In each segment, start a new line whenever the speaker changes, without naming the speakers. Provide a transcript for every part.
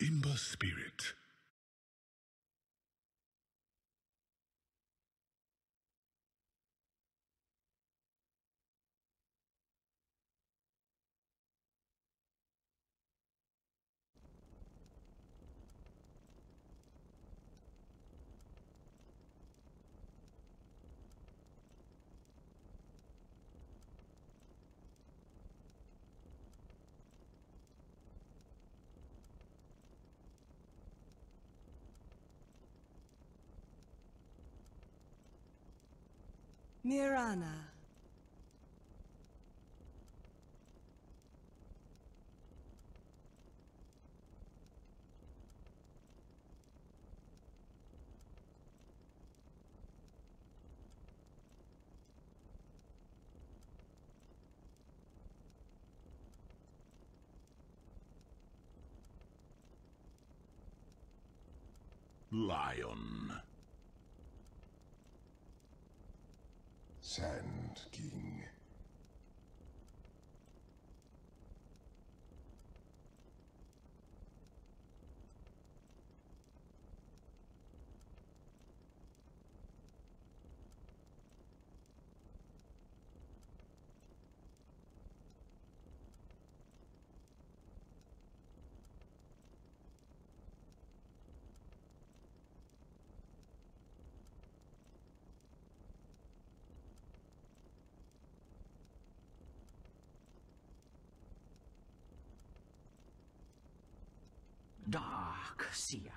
Ember Spirit.
Mirana.
Lion.
Sand
可
惜呀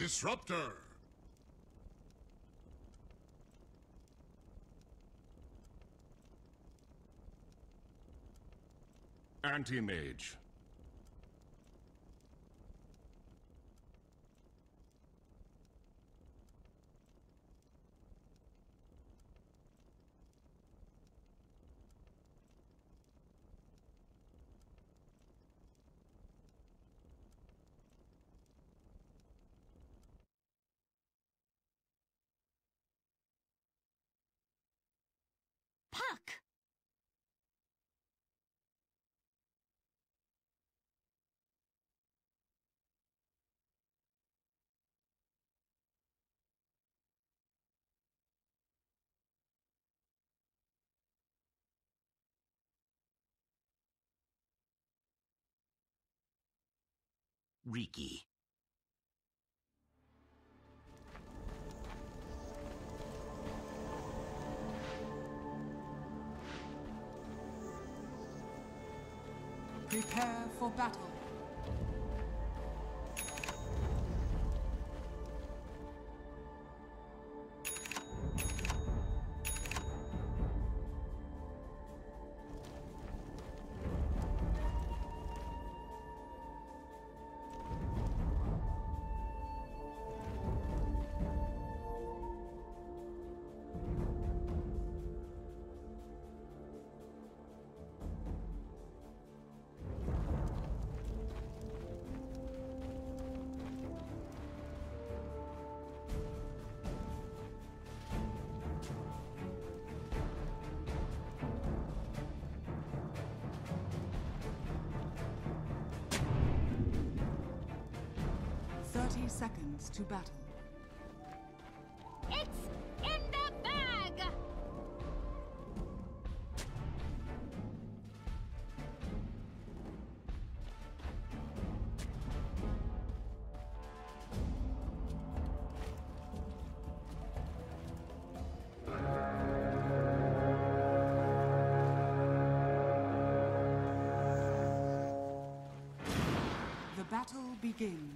Disruptor! Anti-Mage.
Puck!
Riki.
Prepare for battle. 30 seconds to battle.
It's in the bag!
The battle begins.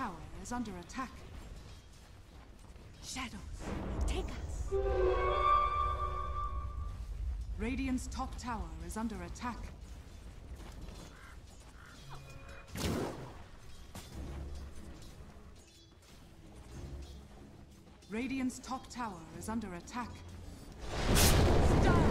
Tower is under attack.
Shadows, take us.
Radiant's top tower is under attack. Radiant's top tower is under attack.
Discover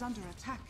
Is under attack.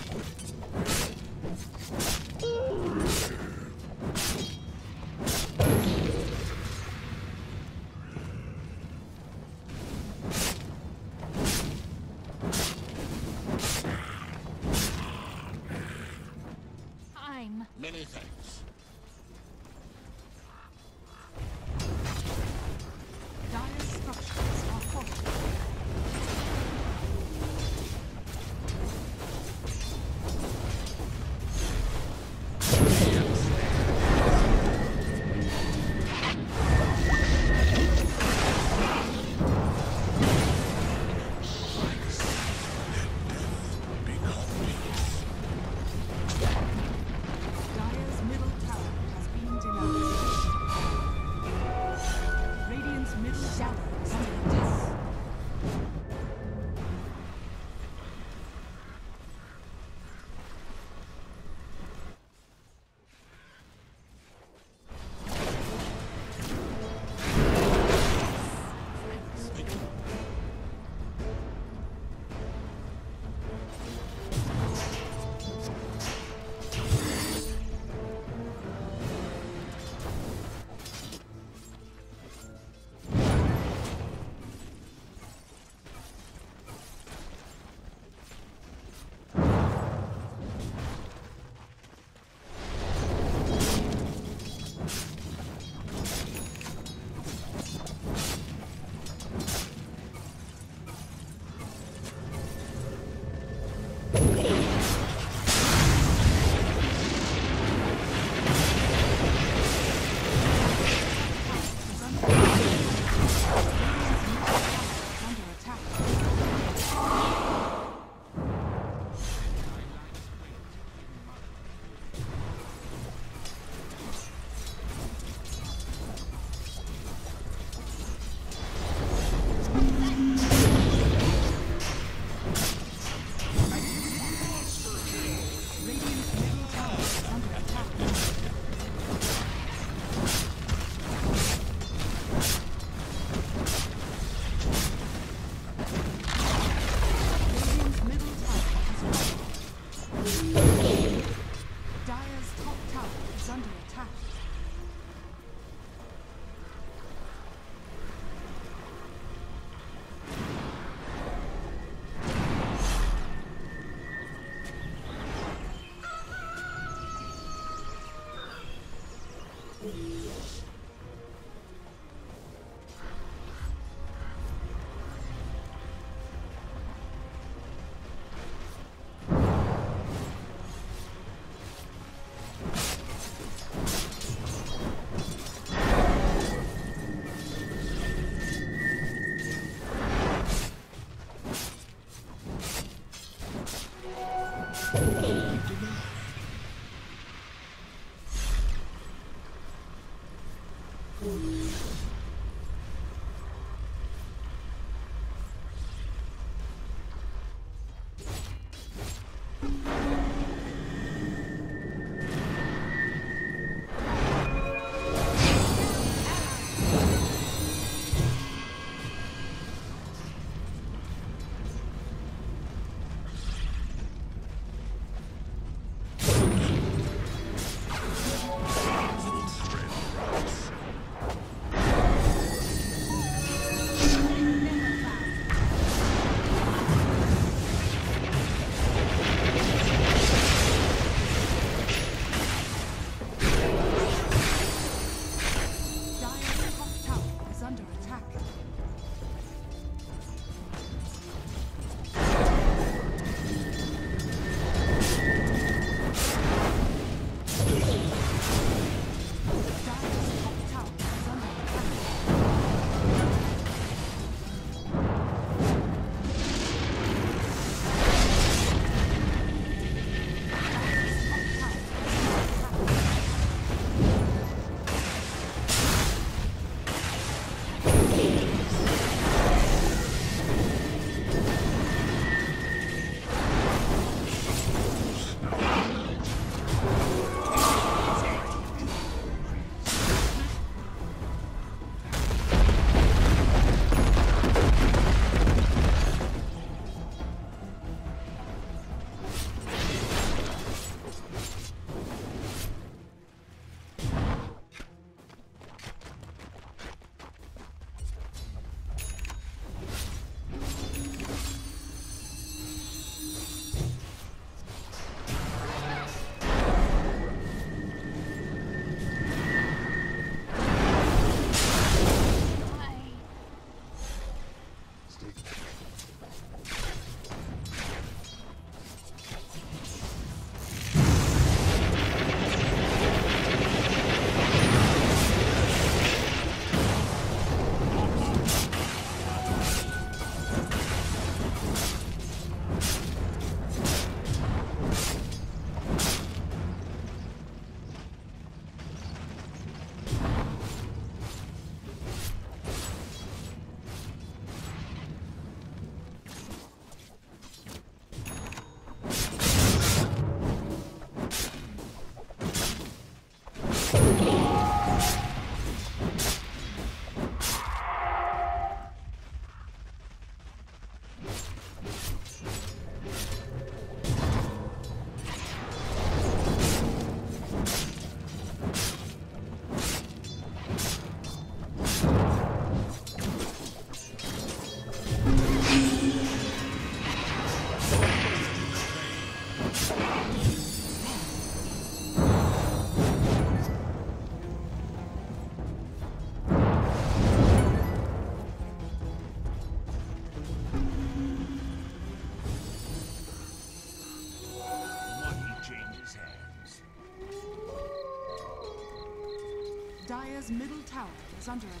Is under attack.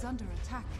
Is under attack.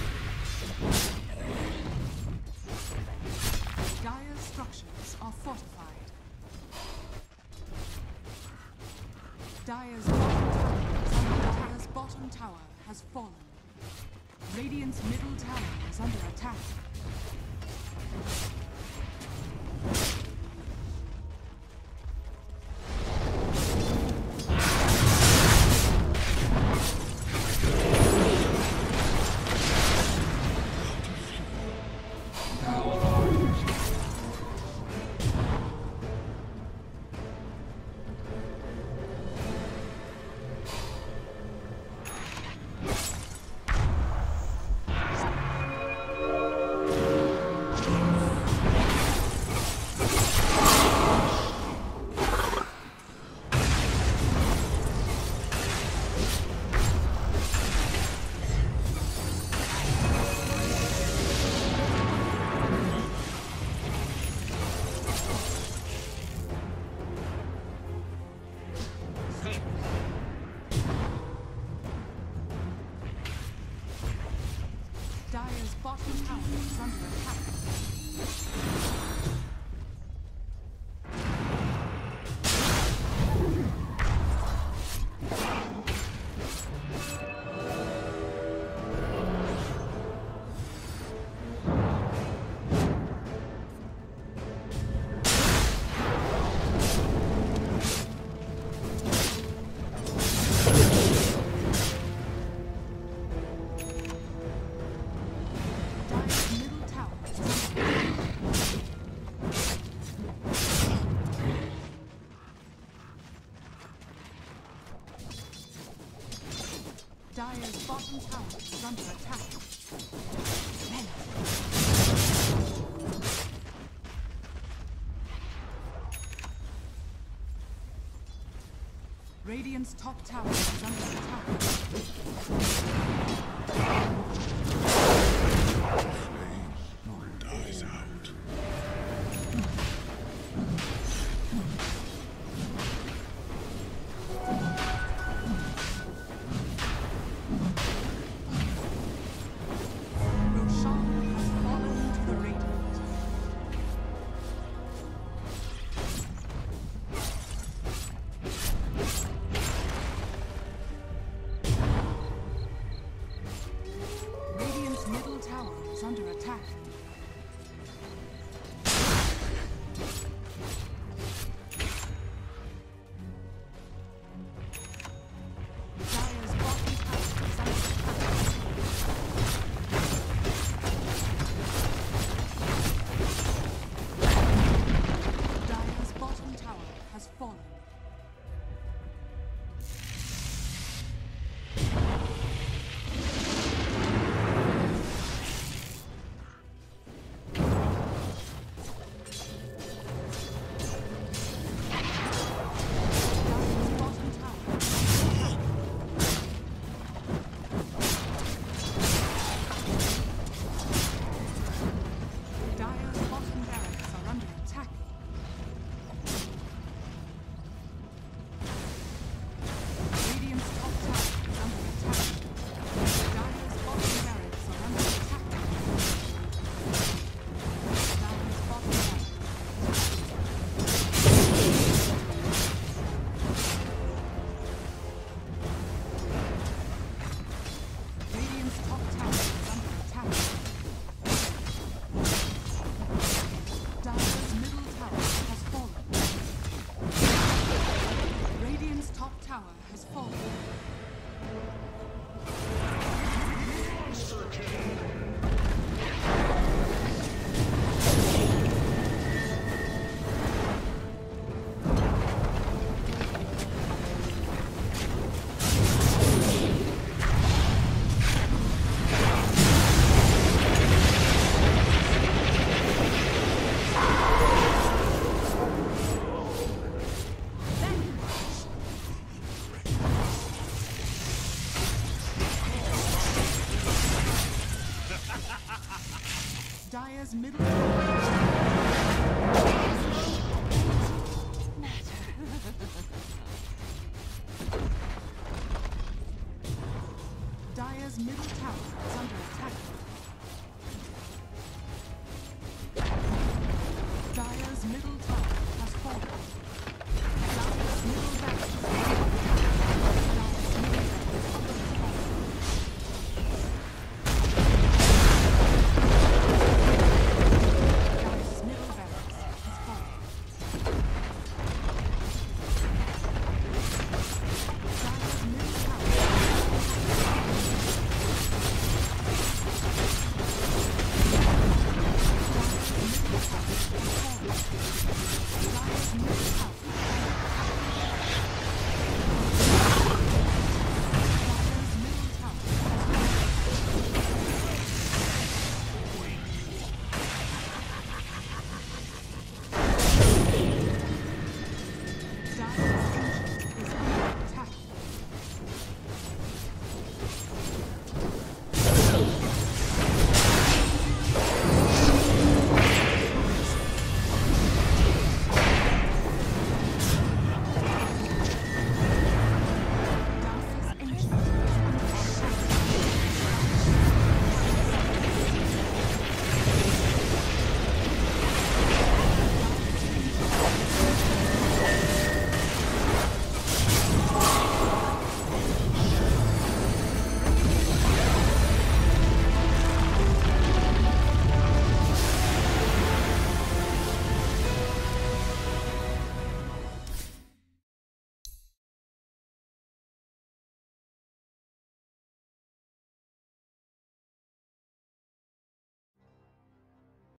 Dire's bottom tower is under attack. Men. Top tower is under attack.